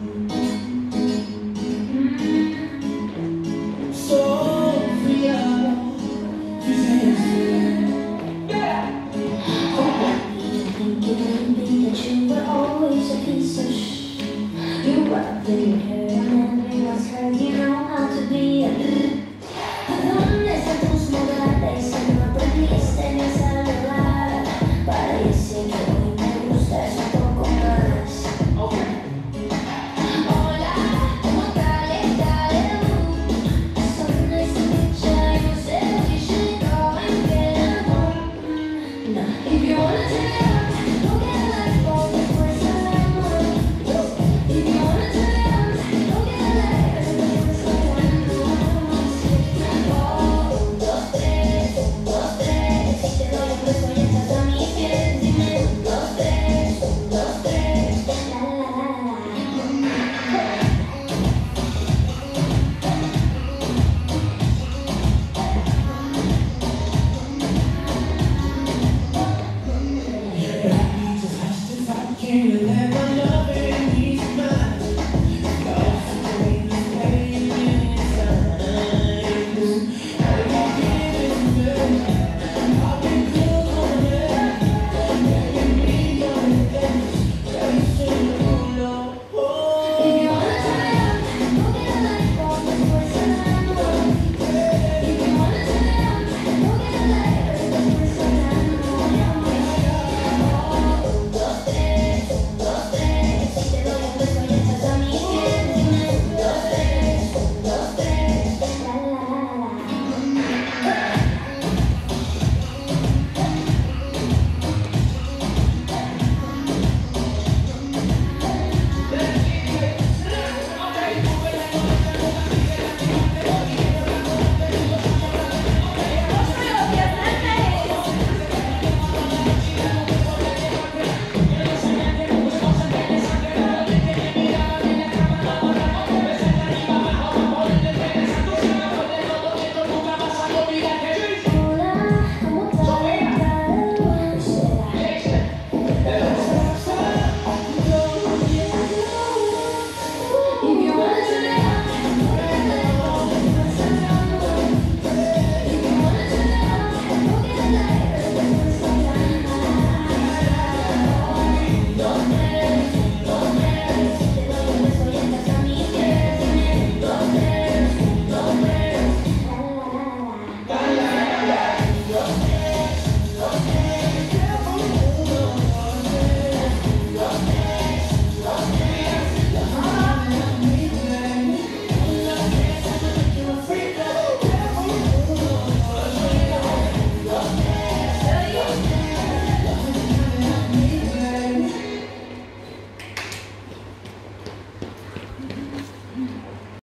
Thank continue